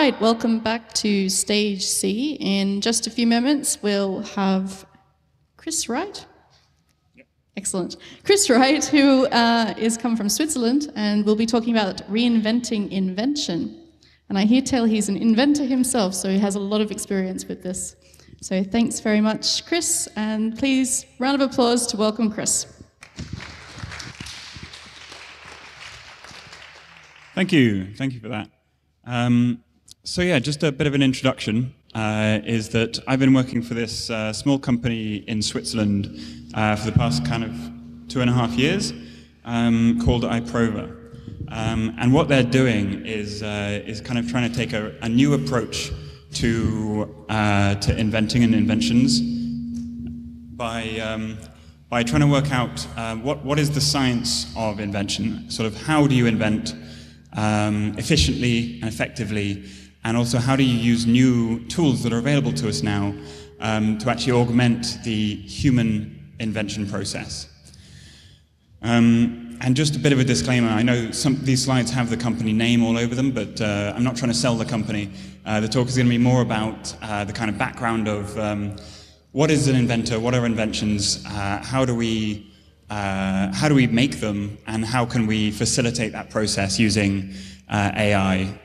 right, welcome back to Stage C. In just a few moments, we'll have Chris Wright. Excellent. Chris Wright, who uh, is come from Switzerland and we'll be talking about reinventing invention. And I hear tell he's an inventor himself, so he has a lot of experience with this. So thanks very much, Chris, and please, round of applause to welcome Chris. Thank you. Thank you for that. Um, so yeah, just a bit of an introduction uh, is that I've been working for this uh, small company in Switzerland uh, for the past kind of two and a half years um, called Iprova. Um, and what they're doing is, uh, is kind of trying to take a, a new approach to, uh, to inventing and inventions by, um, by trying to work out uh, what, what is the science of invention, sort of how do you invent um, efficiently and effectively and also how do you use new tools that are available to us now um, to actually augment the human invention process. Um, and just a bit of a disclaimer, I know some, these slides have the company name all over them, but uh, I'm not trying to sell the company. Uh, the talk is going to be more about uh, the kind of background of um, what is an inventor, what are inventions, uh, how do we uh, how do we make them, and how can we facilitate that process using uh, AI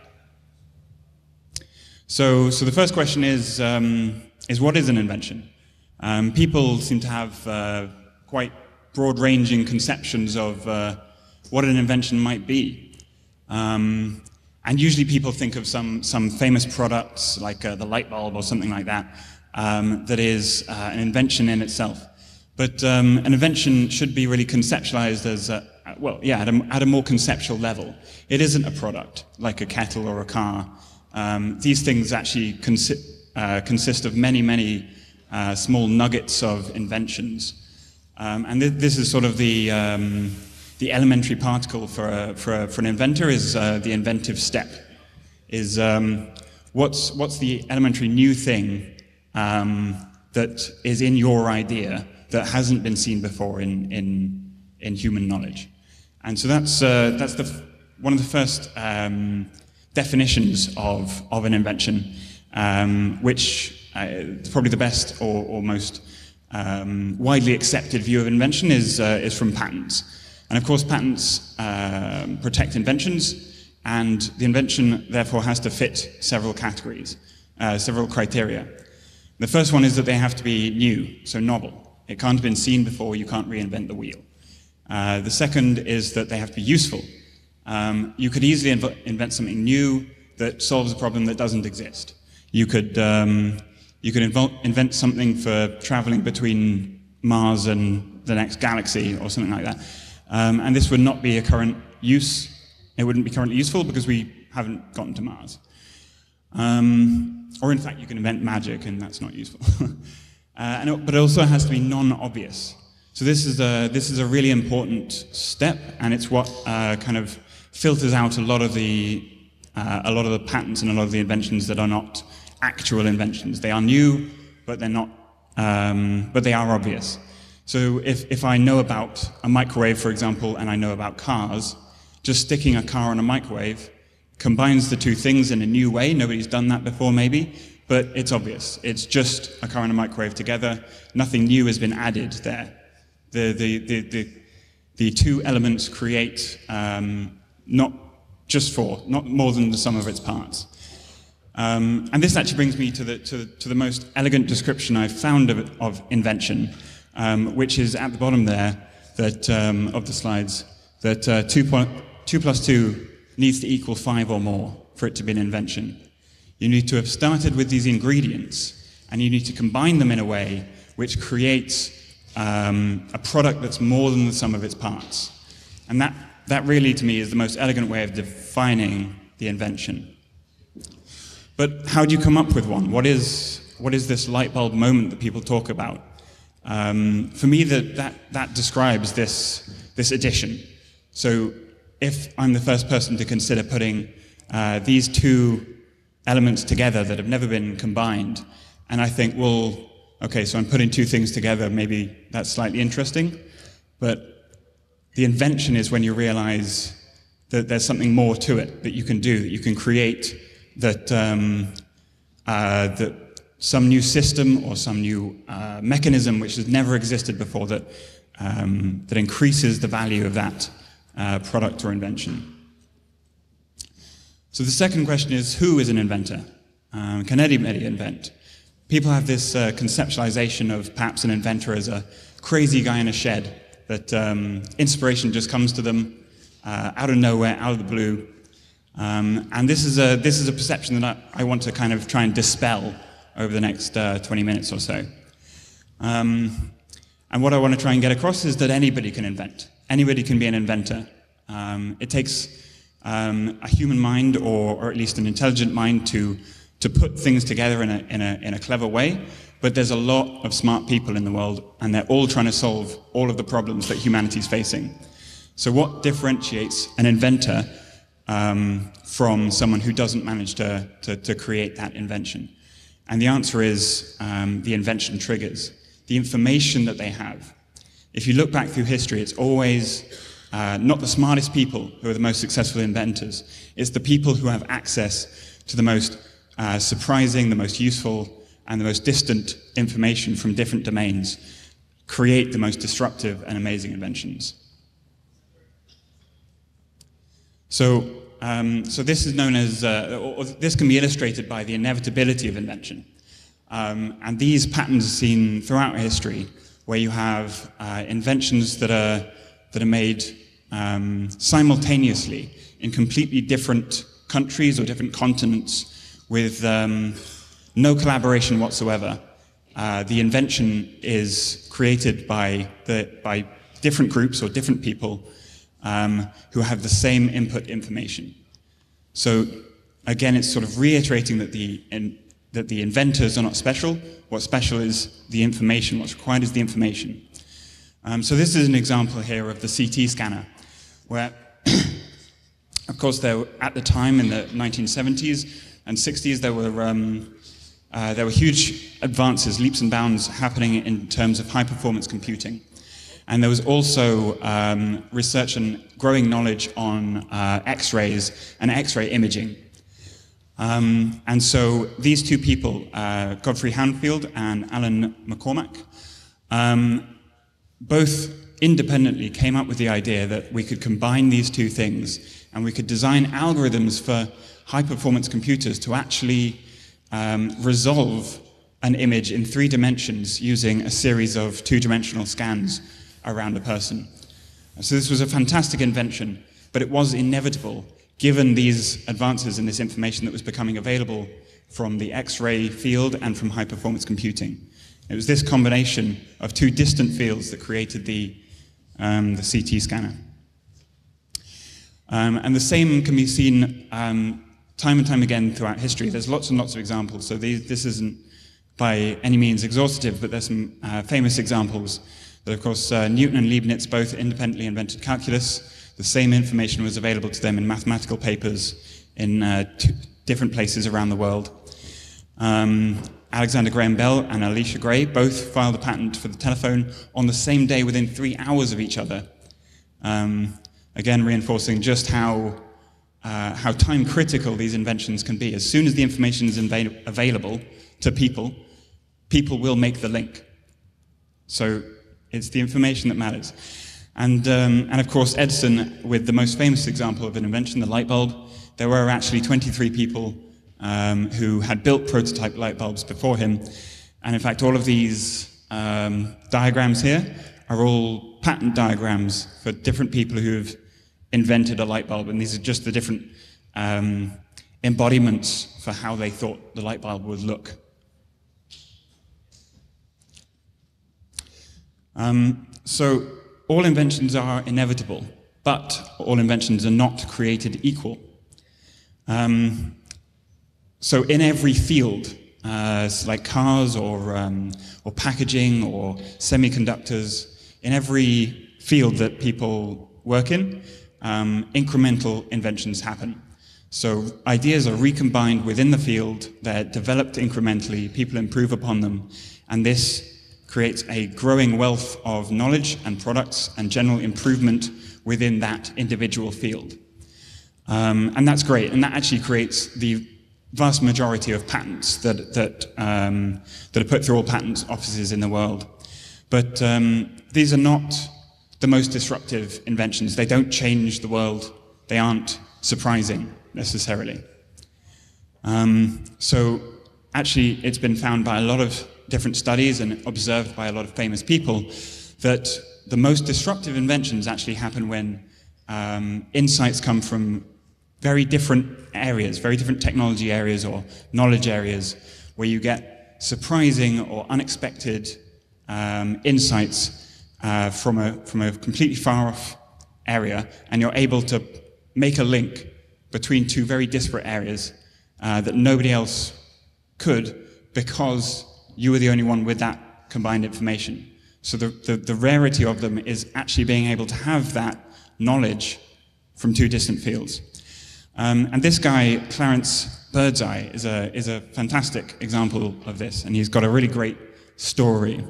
so, so the first question is, um, is what is an invention? Um, people seem to have uh, quite broad-ranging conceptions of uh, what an invention might be. Um, and usually people think of some, some famous products like uh, the light bulb or something like that, um, that is uh, an invention in itself. But um, an invention should be really conceptualized as, a, well, yeah, at a, at a more conceptual level. It isn't a product like a kettle or a car. Um, these things actually consi uh, consist of many, many uh, small nuggets of inventions. Um, and th this is sort of the, um, the elementary particle for, a, for, a, for an inventor is uh, the inventive step. Is um, what's, what's the elementary new thing um, that is in your idea that hasn't been seen before in, in, in human knowledge? And so that's, uh, that's the, one of the first um, definitions of, of an invention, um, which uh, probably the best or, or most um, widely accepted view of invention is, uh, is from patents. And of course, patents uh, protect inventions, and the invention therefore has to fit several categories, uh, several criteria. The first one is that they have to be new, so novel. It can't have been seen before, you can't reinvent the wheel. Uh, the second is that they have to be useful, um, you could easily inv invent something new that solves a problem that doesn't exist. You could, um, you could invent something for traveling between Mars and the next galaxy or something like that. Um, and this would not be a current use. It wouldn't be currently useful because we haven't gotten to Mars. Um, or in fact, you can invent magic and that's not useful. uh, and it, but it also has to be non-obvious. So this is, a, this is a really important step and it's what uh, kind of filters out a lot of the uh, a lot of the patents and a lot of the inventions that are not actual inventions. They are new, but they're not, um, but they are obvious. So if, if I know about a microwave, for example, and I know about cars, just sticking a car on a microwave combines the two things in a new way. Nobody's done that before, maybe, but it's obvious. It's just a car and a microwave together. Nothing new has been added there. The, the, the, the, the two elements create um, not just four, not more than the sum of its parts. Um, and this actually brings me to the, to, to the most elegant description I've found of, of invention, um, which is at the bottom there that, um, of the slides, that uh, two, point, 2 plus 2 needs to equal 5 or more for it to be an invention. You need to have started with these ingredients, and you need to combine them in a way which creates um, a product that's more than the sum of its parts. And that that really, to me, is the most elegant way of defining the invention. But how do you come up with one? What is, what is this light bulb moment that people talk about? Um, for me, that, that, that describes this, this addition. So if I'm the first person to consider putting uh, these two elements together that have never been combined, and I think, well, okay, so I'm putting two things together, maybe that's slightly interesting, but the invention is when you realize that there's something more to it that you can do, that you can create that, um, uh, that some new system or some new uh, mechanism which has never existed before that, um, that increases the value of that uh, product or invention. So the second question is who is an inventor? Um, can anybody invent? People have this uh, conceptualization of perhaps an inventor as a crazy guy in a shed, that um, inspiration just comes to them uh, out of nowhere, out of the blue. Um, and this is, a, this is a perception that I, I, want to kind of try and dispel over the next uh, 20 minutes or so. Um, and what I want to try and get across is that anybody can invent. Anybody can be an inventor. Um, it takes um, a human mind, or, or at least an intelligent mind, to to put things together in a, in, a, in a clever way, but there's a lot of smart people in the world, and they're all trying to solve all of the problems that humanity is facing. So, what differentiates an inventor um, from someone who doesn't manage to, to, to, create that invention? And the answer is um, the invention triggers, the information that they have. If you look back through history, it's always uh, not the smartest people who are the most successful inventors, it's the people who have access to the most uh, surprising, the most useful, and the most distant information from different domains create the most disruptive and amazing inventions. So, um, so this is known as, uh, or this can be illustrated by the inevitability of invention. Um, and these patterns are seen throughout history, where you have uh, inventions that are, that are made um, simultaneously in completely different countries or different continents with um, no collaboration whatsoever. Uh, the invention is created by, the, by different groups or different people um, who have the same input information. So again, it's sort of reiterating that the, in, that the inventors are not special. What's special is the information. What's required is the information. Um, so this is an example here of the CT scanner, where, of course, there, at the time in the 1970s, and 60s, there were, um, uh, there were huge advances, leaps and bounds happening in terms of high performance computing. And there was also um, research and growing knowledge on uh, X rays and X ray imaging. Um, and so these two people, uh, Godfrey Hounsfield and Alan McCormack, um, both independently came up with the idea that we could combine these two things and we could design algorithms for high performance computers to actually um, resolve an image in three dimensions using a series of two dimensional scans around a person. So, this was a fantastic invention, but it was inevitable given these advances in this information that was becoming available from the X ray field and from high performance computing. It was this combination of two distant fields that created the, um, the CT scanner. Um, and the same can be seen um, time and time again throughout history. There's lots and lots of examples. So these, this isn't by any means exhaustive, but there's some uh, famous examples. That, of course, uh, Newton and Leibniz both independently invented calculus. The same information was available to them in mathematical papers in uh, different places around the world. Um, Alexander Graham Bell and Elisha Gray both filed a patent for the telephone on the same day within three hours of each other. Um, again, reinforcing just how uh, how time critical these inventions can be. As soon as the information is available to people, people will make the link. So it's the information that matters. And, um, and of course, Edison, with the most famous example of an invention, the light bulb, there were actually 23 people um, who had built prototype light bulbs before him. And in fact, all of these um, diagrams here are all patent diagrams for different people who have invented a light bulb, and these are just the different um, embodiments for how they thought the light bulb would look. Um, so, all inventions are inevitable, but all inventions are not created equal. Um, so, in every field, uh, like cars or, um, or packaging or semiconductors, in every field that people work in, um, incremental inventions happen. So ideas are recombined within the field, they're developed incrementally, people improve upon them, and this creates a growing wealth of knowledge and products and general improvement within that individual field. Um, and that's great, and that actually creates the vast majority of patents that, that, um, that are put through all patent offices in the world. But um, these are not the most disruptive inventions. They don't change the world. They aren't surprising necessarily. Um, so actually, it's been found by a lot of different studies and observed by a lot of famous people that the most disruptive inventions actually happen when um, insights come from very different areas, very different technology areas or knowledge areas, where you get surprising or unexpected um, insights uh, from, a, from a completely far off area, and you're able to make a link between two very disparate areas uh, that nobody else could because you were the only one with that combined information. So the, the, the rarity of them is actually being able to have that knowledge from two distant fields. Um, and this guy, Clarence Birdseye, is a, is a fantastic example of this, and he's got a really great story.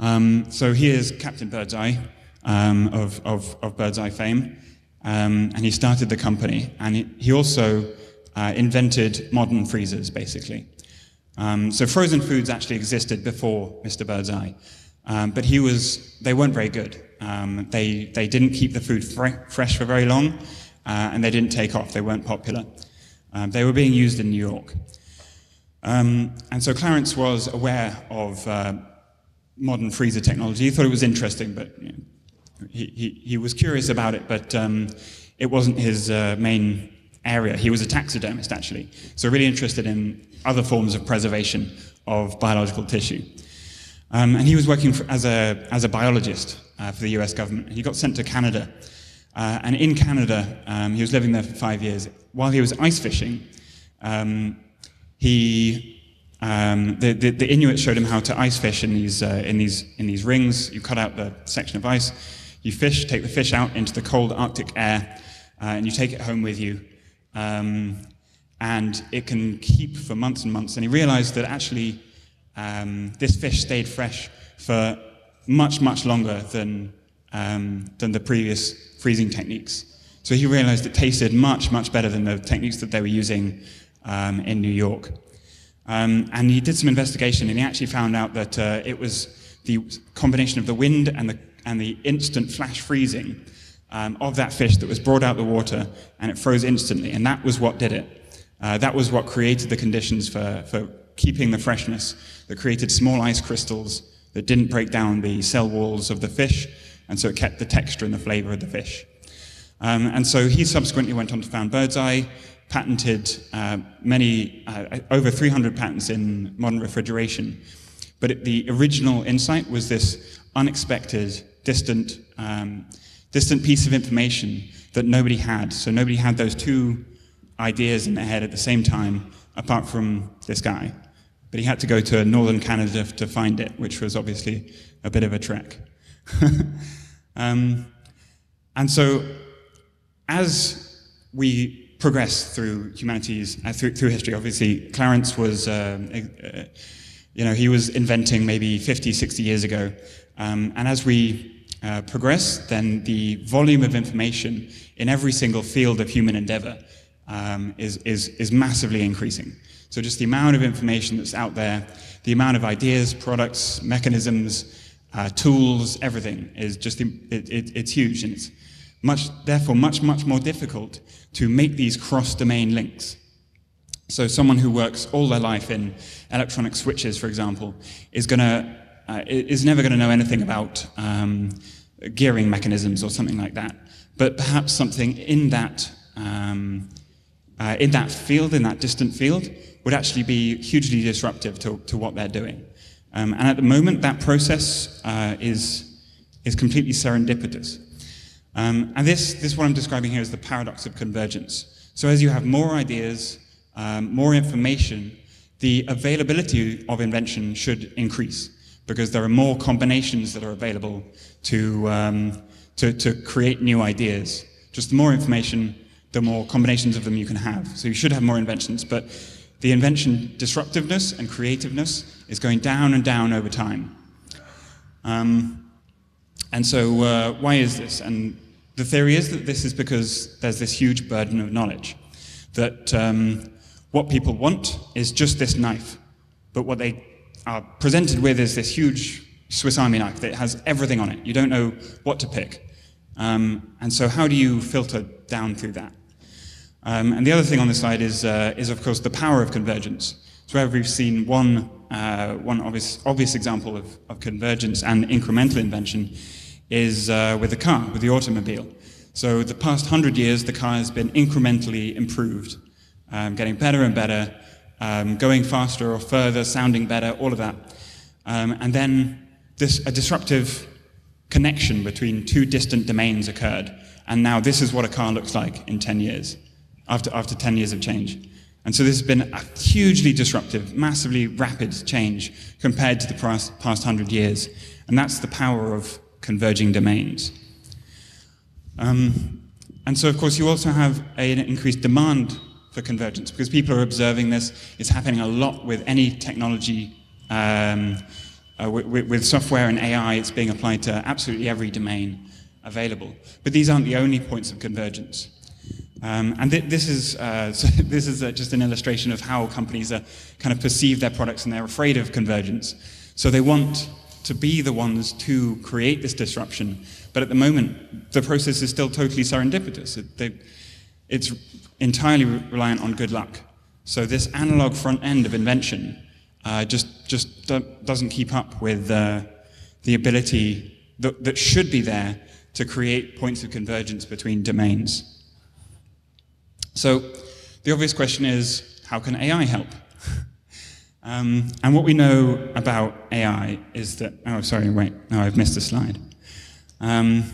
Um, so he is Captain Birdseye um, of, of, of Birdseye fame, um, and he started the company, and he, also uh, invented modern freezers, basically. Um, so frozen foods actually existed before Mr. Birdseye, um, but he was, they weren't very good. Um, they, they didn't keep the food fre- fresh for very long, uh, and they didn't take off. They weren't popular. They were being used in New York. Um, and so Clarence was aware of uh, modern freezer technology. He thought it was interesting, but you know, he, he, he, was curious about it, but um, it wasn't his uh, main area. He was a taxidermist, actually, so really interested in other forms of preservation of biological tissue. Um, and he was working for, as, a, as a biologist uh, for the US government. He got sent to Canada. Uh, and in Canada, um, he was living there for five years. While he was ice fishing, um, he, um, the, the, the, Inuit showed him how to ice fish in these, uh, in, these, in these rings. You cut out the section of ice, you fish, take the fish out into the cold Arctic air, uh, and you take it home with you. Um, and it can keep for months and months. And he realized that actually um, this fish stayed fresh for much, much longer than, um, than the previous freezing techniques. So he realized it tasted much, much better than the techniques that they were using um, in New York. Um, and he did some investigation and he actually found out that uh, it was the combination of the wind and the, and the instant flash freezing um, of that fish that was brought out of the water and it froze instantly. And that was what did it. Uh, that was what created the conditions for, for keeping the freshness, that created small ice crystals that didn't break down the cell walls of the fish, and so it kept the texture and the flavor of the fish. Um, and so he subsequently went on to found Birdseye, patented uh, many, uh, over 300 patents in modern refrigeration. But it, the original insight was this unexpected, distant, um, distant piece of information that nobody had. So nobody had those two ideas in their head at the same time, apart from this guy. But he had to go to northern Canada to find it, which was obviously a bit of a trek. um, and so, as we progress through humanities, uh, through, through, history, obviously, Clarence was, uh, uh, you know, he was inventing maybe 50, 60 years ago. Um, and as we uh, progress, then the volume of information in every single field of human endeavor um, is, is, is massively increasing. So just the amount of information that's out there, the amount of ideas, products, mechanisms, uh, tools, everything is just, it, it, it's huge and it's much, therefore much, much more difficult to make these cross-domain links. So someone who works all their life in electronic switches, for example, is gonna, uh, is never going to know anything about um, gearing mechanisms or something like that. But perhaps something in that um, uh, in that field, in that distant field, would actually be hugely disruptive to, to what they're doing. Um, and at the moment, that process uh, is, is completely serendipitous. Um, and this, this, what I'm describing here, is the paradox of convergence. So as you have more ideas, um, more information, the availability of invention should increase because there are more combinations that are available to, um, to, to create new ideas. Just the more information, the more combinations of them you can have. So you should have more inventions, but the invention disruptiveness and creativeness is going down and down over time. Um, and so, uh, why is this? And the theory is that this is because there's this huge burden of knowledge. That um, what people want is just this knife, but what they are presented with is this huge Swiss Army knife that has everything on it. You don't know what to pick. Um, and so, how do you filter down through that? Um, and the other thing on this slide is, uh, is, of course, the power of convergence. So, wherever we've seen one, uh, one obvious, obvious example of, of convergence and incremental invention is uh, with the car, with the automobile. So, the past hundred years, the car has been incrementally improved, um, getting better and better, um, going faster or further, sounding better, all of that. Um, and then this, a disruptive connection between two distant domains occurred. And now this is what a car looks like in 10 years, after, after 10 years of change. And so this has been a hugely disruptive, massively rapid change compared to the past, past 100 years. And that's the power of converging domains. Um, and so, of course, you also have an increased demand for convergence because people are observing this. It's happening a lot with any technology. Um, uh, with, with, software and AI, it's being applied to absolutely every domain available. But these aren't the only points of convergence. Um, and th this is, uh, so this is uh, just an illustration of how companies are kind of perceive their products and they're afraid of convergence. So they want to be the ones to create this disruption. But at the moment, the process is still totally serendipitous. It, they, it's entirely reliant on good luck. So this analog front end of invention uh, just, just do doesn't keep up with uh, the ability that, that should be there to create points of convergence between domains. So the obvious question is, how can AI help? um, and what we know about AI is that, oh, sorry, wait, no, I've missed a slide. Um,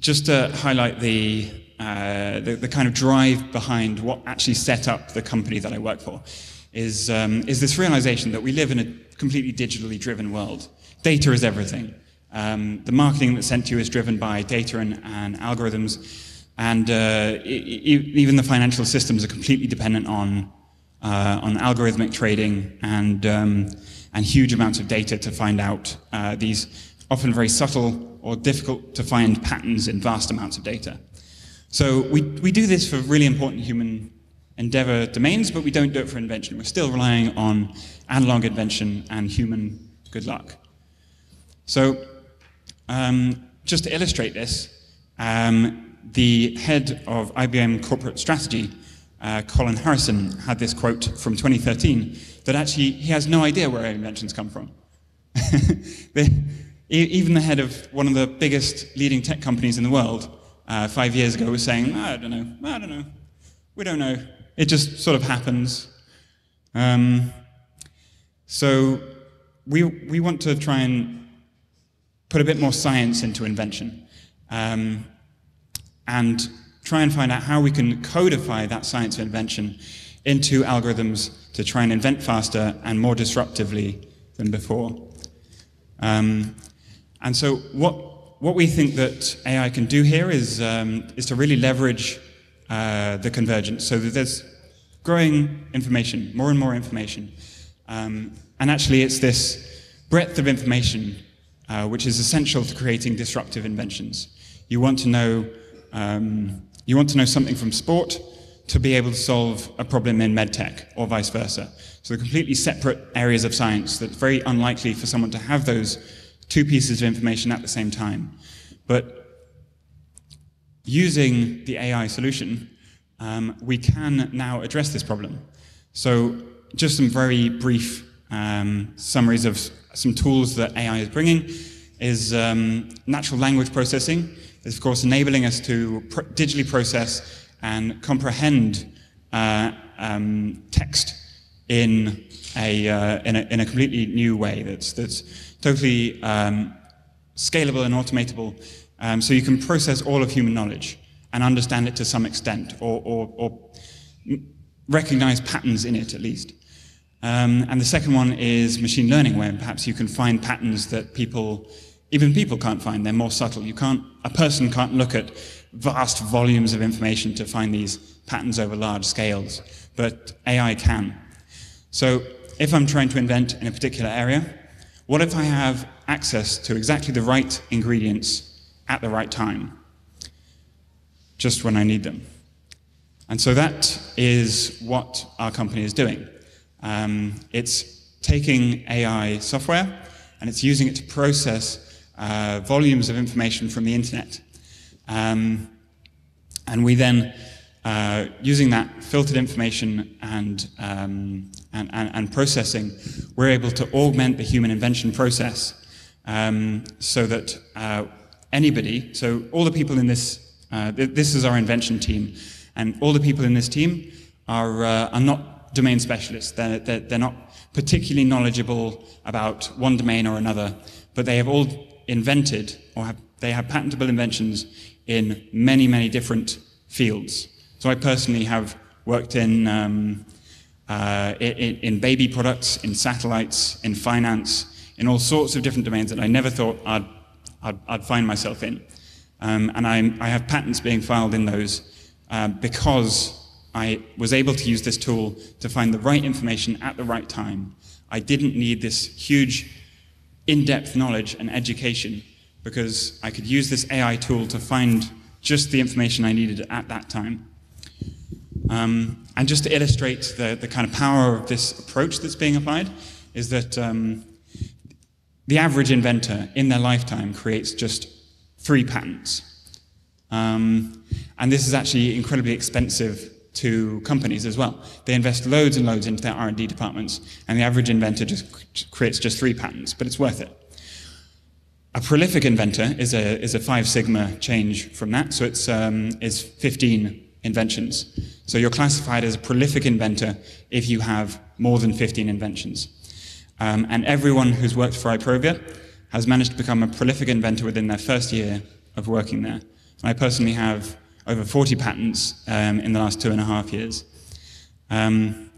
just to highlight the uh, the, the, kind of drive behind what actually set up the company that I work for is, um, is this realization that we live in a completely digitally driven world. Data is everything. Um, the marketing that's sent to you is driven by data and, and algorithms, and uh, even the financial systems are completely dependent on, uh, on algorithmic trading and, um, and huge amounts of data to find out uh, these often very subtle or difficult to find patterns in vast amounts of data. So we, we do this for really important human endeavor domains, but we don't do it for invention. We're still relying on analog invention and human good luck. So um, just to illustrate this, um, the head of IBM corporate strategy, uh, Colin Harrison, had this quote from 2013 that actually he has no idea where inventions come from. even the head of one of the biggest leading tech companies in the world uh, five years ago was saying, I don't know, I don't know, we don't know. It just sort of happens. Um, so we, we want to try and put a bit more science into invention um, and try and find out how we can codify that science of invention into algorithms to try and invent faster and more disruptively than before. Um, and so what what we think that AI can do here is, um, is to really leverage uh, the convergence so that there's growing information, more and more information. Um, and actually, it's this breadth of information uh, which is essential to creating disruptive inventions. You want to know, um, you want to know something from sport to be able to solve a problem in medtech or vice versa. So they're completely separate areas of science that's very unlikely for someone to have those two pieces of information at the same time. But using the AI solution, um, we can now address this problem. So just some very brief um, summaries of some tools that AI is bringing is um, natural language processing is of course enabling us to pr digitally process and comprehend uh, um, text in a, uh, in a, in a completely new way that's, that's totally um, scalable and automatable, um, so you can process all of human knowledge and understand it to some extent, or, or, or recognize patterns in it at least. Um, and the second one is machine learning, where perhaps you can find patterns that people, even people can't find. They're more subtle. You can't, a person can't look at vast volumes of information to find these patterns over large scales, but AI can. So if I'm trying to invent in a particular area, what if I have access to exactly the right ingredients at the right time, just when I need them? And so that is what our company is doing. Um, it's taking AI software and it's using it to process uh, volumes of information from the internet. Um, and we then, uh, using that filtered information and, um, and, and, and, processing, we're able to augment the human invention process um, so that uh, anybody, so all the people in this, uh, th this is our invention team, and all the people in this team are, uh, are not domain specialists. They're, they're, they're not particularly knowledgeable about one domain or another, but they have all invented or have, they have patentable inventions in many, many different fields. So I personally have worked in, um, uh, in, in, baby products, in satellites, in finance, in all sorts of different domains that I never thought I'd, I'd, I'd find myself in. Um, and I, I have patents being filed in those uh, because I was able to use this tool to find the right information at the right time. I didn't need this huge, in-depth knowledge and education because I could use this AI tool to find just the information I needed at that time. Um, and just to illustrate the, the kind of power of this approach that's being applied, is that um, the average inventor in their lifetime creates just three patents. Um, and this is actually incredibly expensive to companies as well. They invest loads and loads into their R&D departments, and the average inventor just creates just three patents, but it's worth it. A prolific inventor is a, is a Five Sigma change from that, so it's, um, it's 15 inventions. So you're classified as a prolific inventor if you have more than 15 inventions. Um, and everyone who's worked for Iprova has managed to become a prolific inventor within their first year of working there. And I personally have over 40 patents um, in the last two and a half years. Um,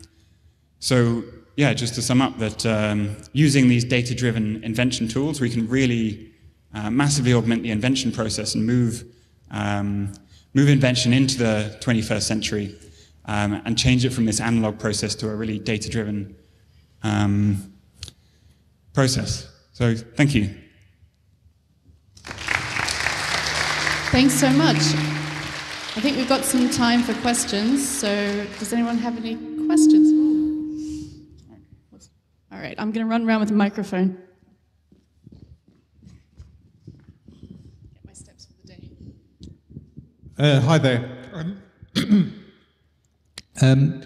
so yeah, just to sum up, that um, using these data-driven invention tools, we can really uh, massively augment the invention process and move, um, move invention into the 21st century um, and change it from this analog process to a really data-driven um, process. So thank you. Thanks so much. I think we've got some time for questions. So does anyone have any questions? All right, I'm going to run around with a microphone. Get my steps for the day. Uh, hi there. Um, um,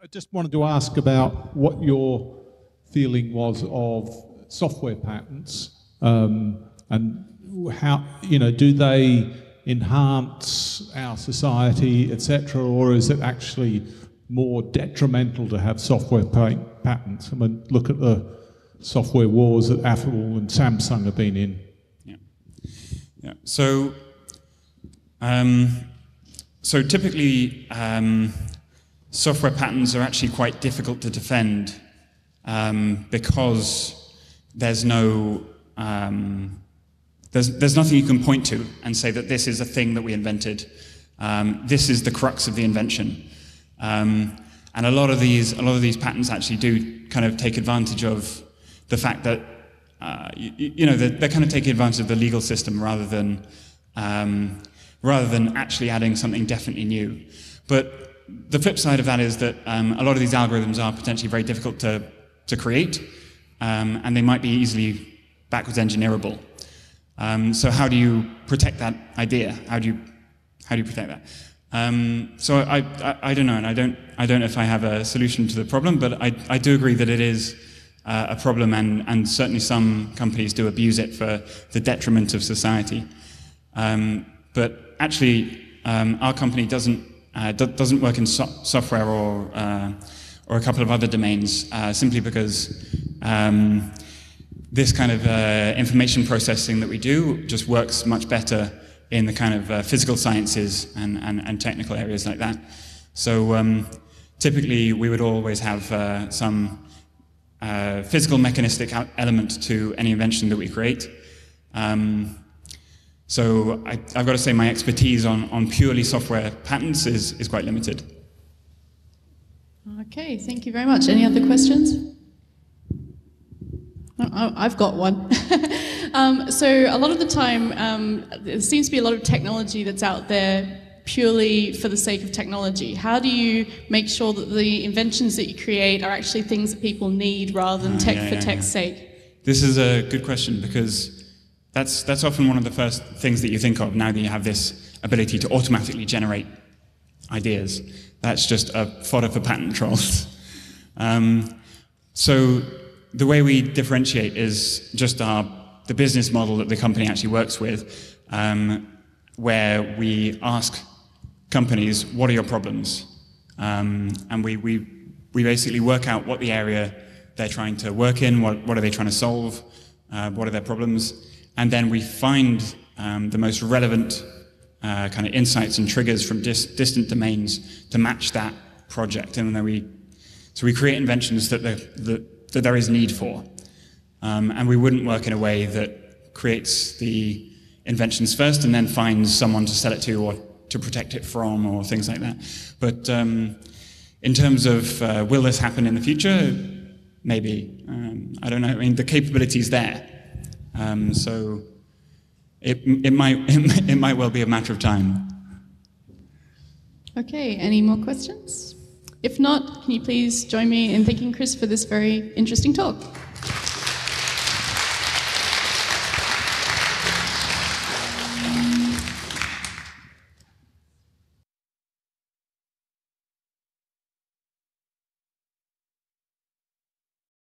I just wanted to ask about what your feeling was of software patents um, and how, you know, do they enhance our society, etc., or is it actually more detrimental to have software patents. I mean, look at the software wars that Apple and Samsung have been in. Yeah. Yeah. So, um, so typically, um, software patents are actually quite difficult to defend um, because there's no um, there's, there's nothing you can point to and say that this is a thing that we invented. Um, this is the crux of the invention. Um, and a lot of these, a lot of these patents actually do kind of take advantage of the fact that, uh, you, you, know, they're, they're, kind of taking advantage of the legal system rather than, um, rather than actually adding something definitely new. But the flip side of that is that um, a lot of these algorithms are potentially very difficult to, to create, um, and they might be easily backwards engineerable. Um, so how do you protect that idea? How do you, how do you protect that? Um, so I, I, I, don't know, and I don't, I don't know if I have a solution to the problem, but I, I do agree that it is uh, a problem, and, and certainly some companies do abuse it for the detriment of society. Um, but actually, um, our company doesn't, uh, do, doesn't work in so software or, uh, or a couple of other domains, uh, simply because um, this kind of uh, information processing that we do just works much better in the kind of uh, physical sciences and, and, and, technical areas like that. So um, typically we would always have uh, some uh, physical mechanistic element to any invention that we create. Um, so I, have got to say my expertise on, on purely software patents is, is quite limited. Okay, thank you very much. Any other questions? I've got one. um, so a lot of the time, um, there seems to be a lot of technology that's out there purely for the sake of technology? How do you make sure that the inventions that you create are actually things that people need rather than Ah, tech yeah, for yeah, tech's yeah. sake? This is a good question because that's, that's often one of the first things that you think of now that you have this ability to automatically generate ideas. That's just a fodder for patent trolls. Um, so the way we differentiate is just our, the business model that the company actually works with, um, where we ask companies, what are your problems? Um, and we, we, we basically work out what the area they're trying to work in, what, what are they trying to solve, uh, what are their problems, and then we find um, the most relevant uh, kind of insights and triggers from dis- distant domains to match that project, and then we so we create inventions that, the, that, that there is need for, um, and we wouldn't work in a way that creates the inventions first and then finds someone to sell it to or to protect it from or things like that. But um, in terms of uh, will this happen in the future, maybe um, I don't know. I mean, the capability is there, um, so it, it might it might well be a matter of time. Okay, any more questions? If not, can you please join me in thanking Chris for this very interesting talk?